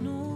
no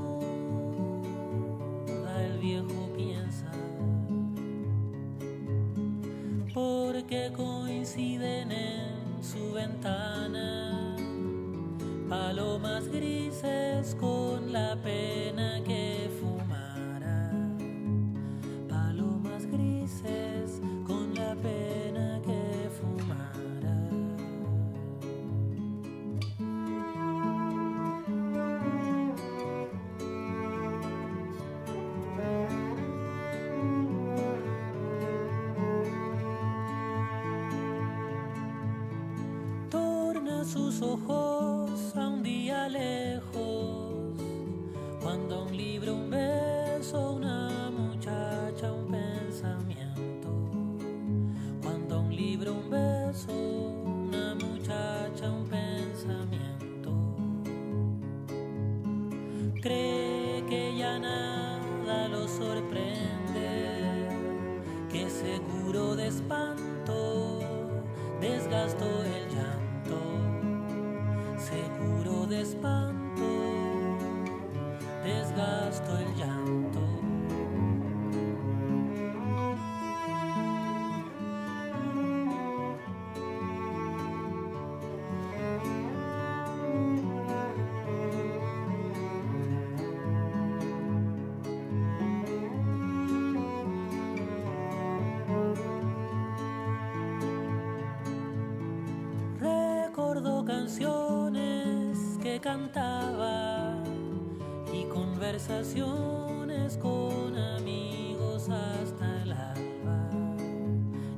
cantaba y conversaciones con amigos hasta el alba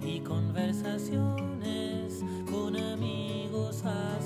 y conversaciones con amigos hasta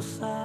your side.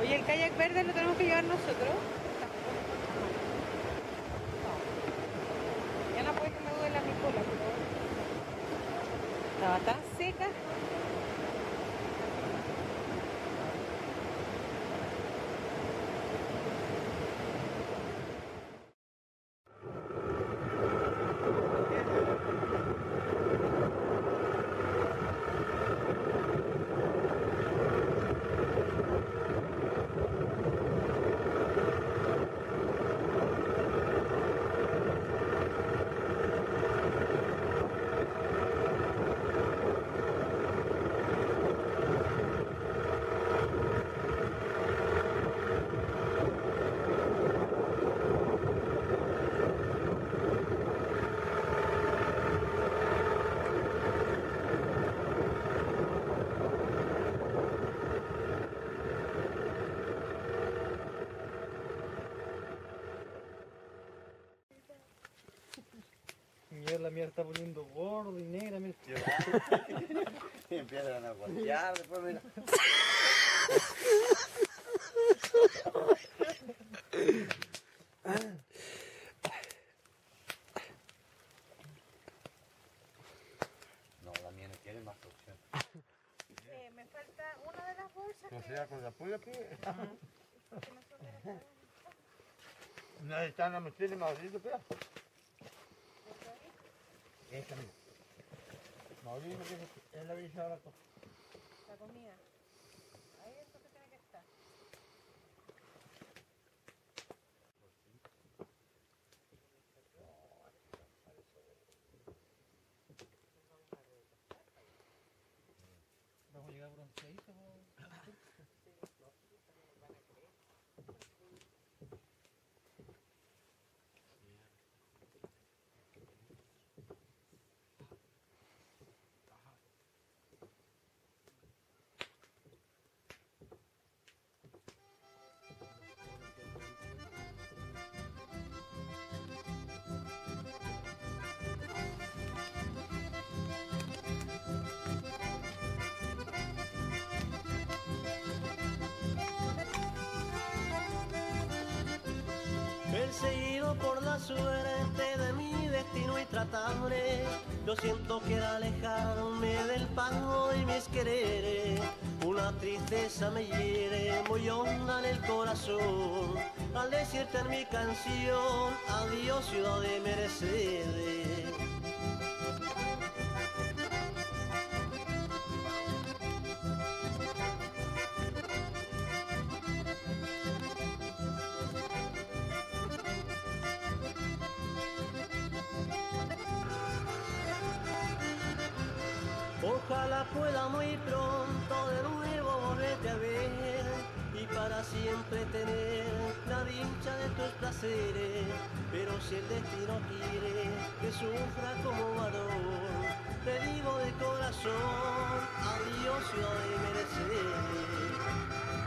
Oye, el kayak verde lo tenemos que llevar nosotros. Ya no puede que me duele mi cola, pero estaba tan seca. Mira, la mía está poniendo gordo y negra, mira. Y empiezan a golpear, después mira. No, la mía no tiene más opción. Eh, me falta una de las bolsas. No sea con la puya que. No están a meterle Mauricio, pero. Esta mira. Mauricio, que es la villa ahora. La comida. Ahí es lo que tiene que estar. Vamos a llegar bronceadito. Por la suerte de mi destino intratable, yo siento que al alejarme del pago y mis quereres, una tristeza me hiere muy honda en el corazón. Al decirte en mi canción, adiós ciudad de Mercedes. Tus placeres. Pero si el destino quiere que sufra como varón, te digo de corazón, adiós ciudad de merecer.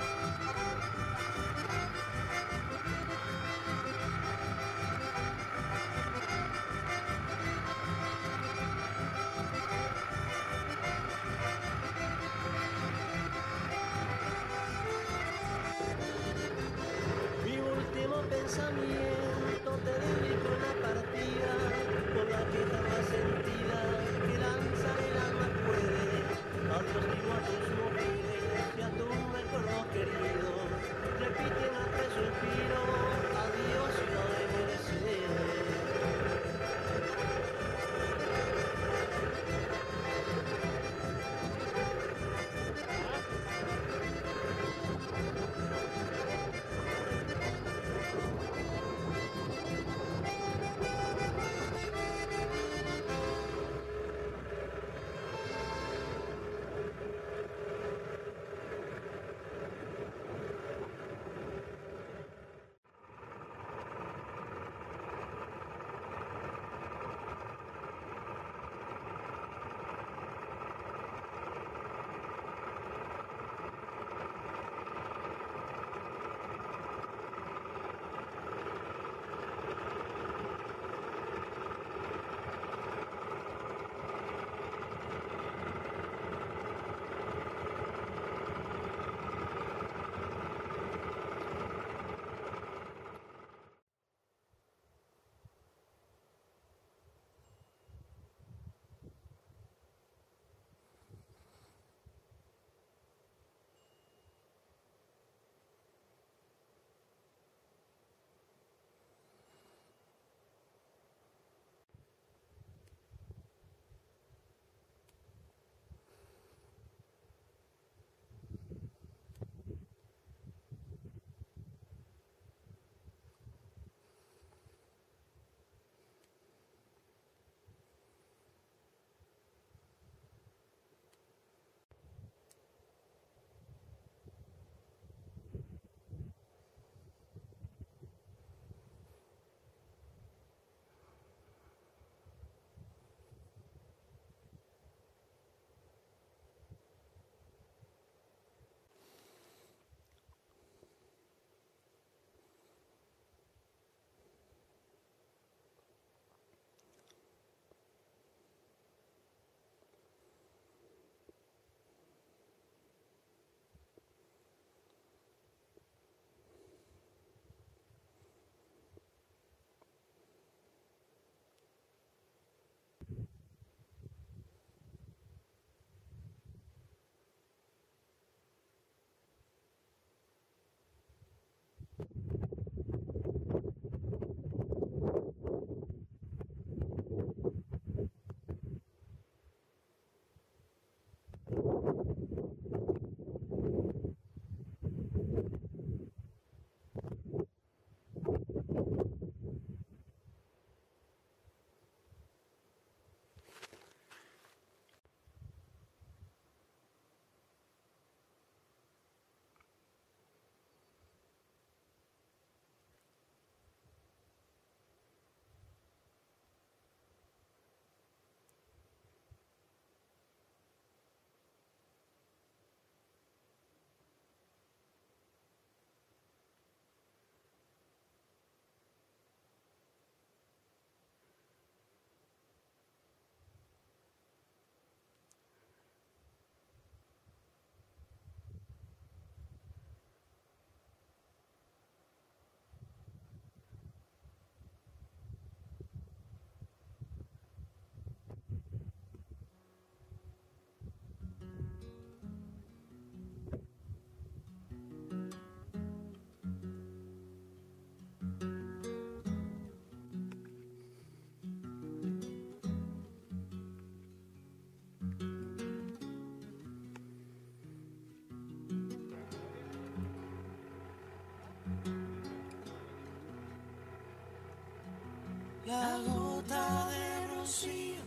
La gota de rocío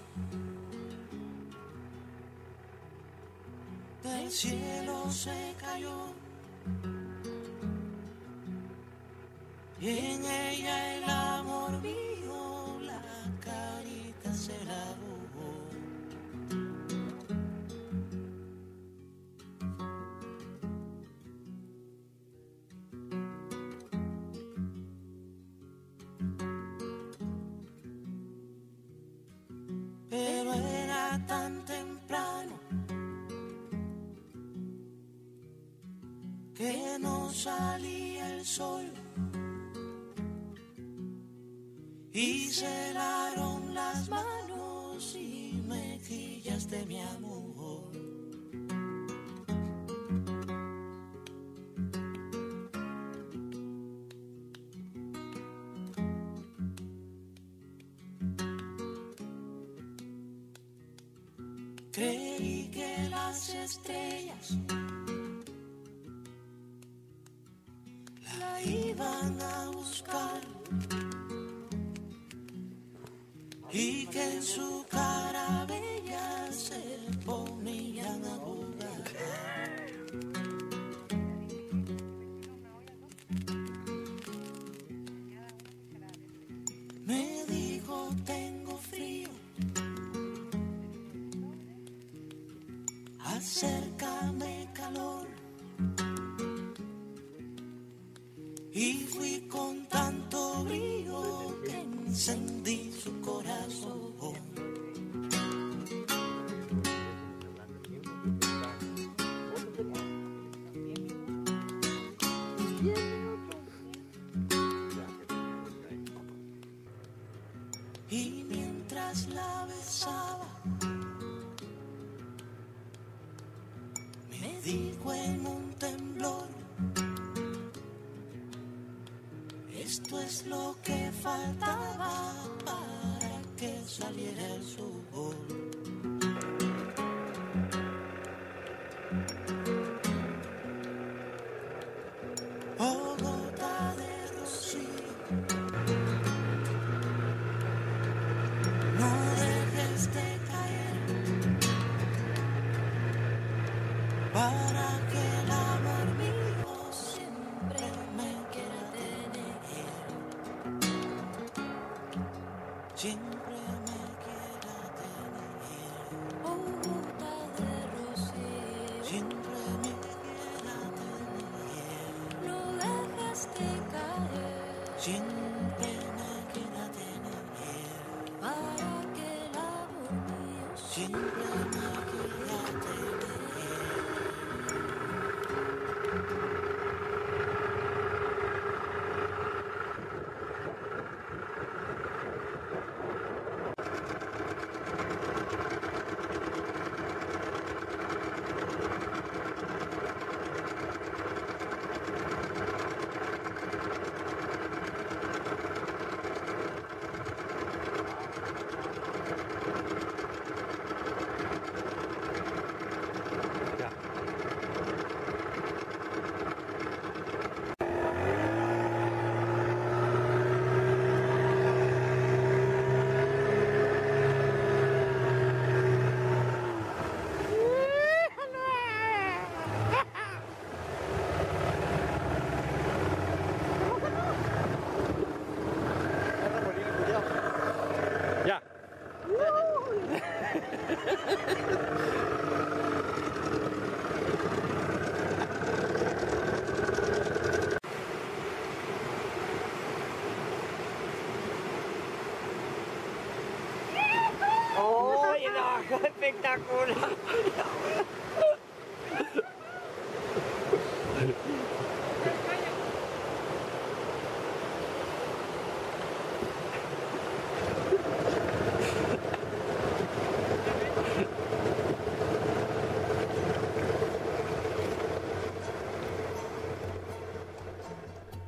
del cielo se cayó. Y en ella tan temprano que no salía el sol y se helaron las manos y mejillas de mi amor. Estrellas. La iban a buscar. Y que en su cara bella esto es lo que faltaba para que saliera el sudor. Genial.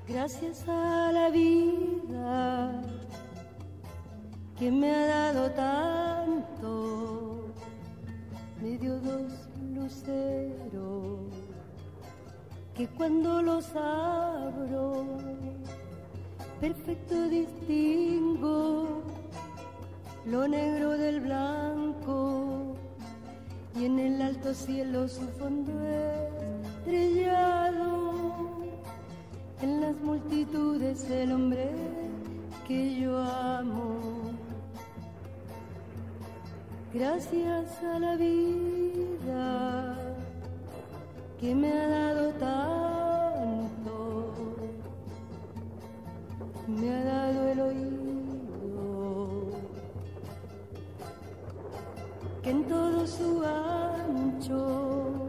Gracias a la vida que me ha dado tanto, dio dos luceros que cuando los abro, perfecto distingo lo negro del blanco y en el alto cielo su fondo estrellado en las multitudes el hombre que yo amo. Gracias a la vida que me ha dado tanto, me ha dado el oído, que en todo su ancho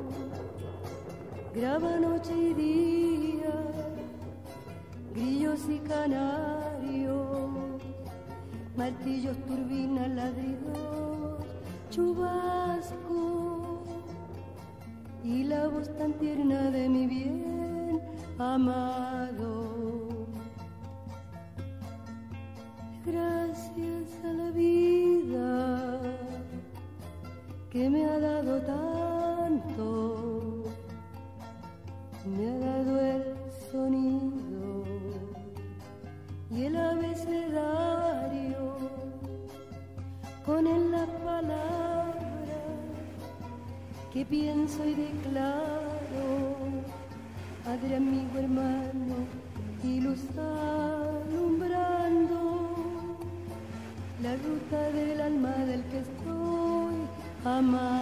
graba noche y día grillos y canarios, martillos, turbinas, ladridos, chubasco y la voz tan tierna de mi bien amado. Gracias a la vida que me ha dado tanto, me ha dado el que pienso y declaro padre amigo hermano y luz alumbrando. La ruta del alma del que estoy amando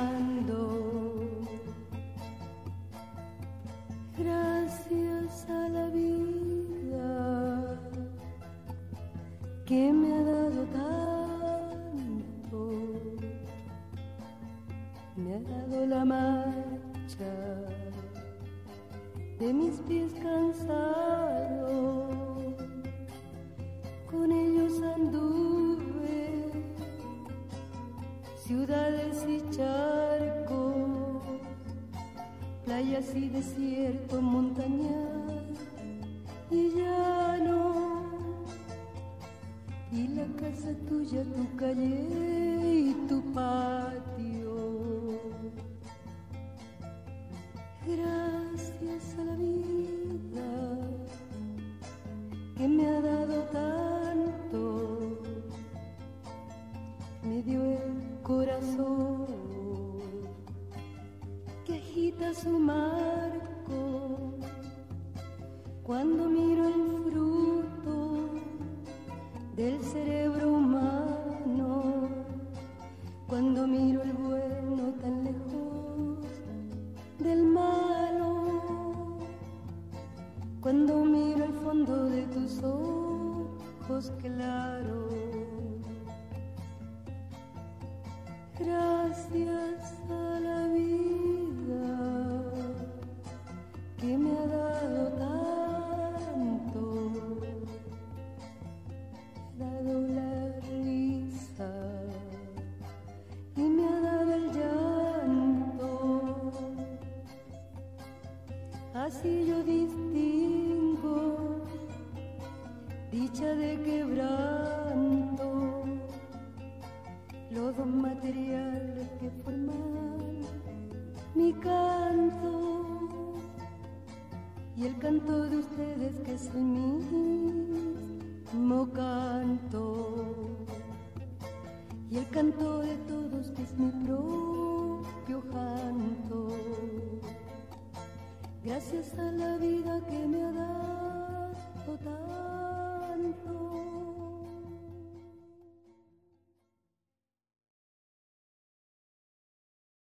Gracias a la vida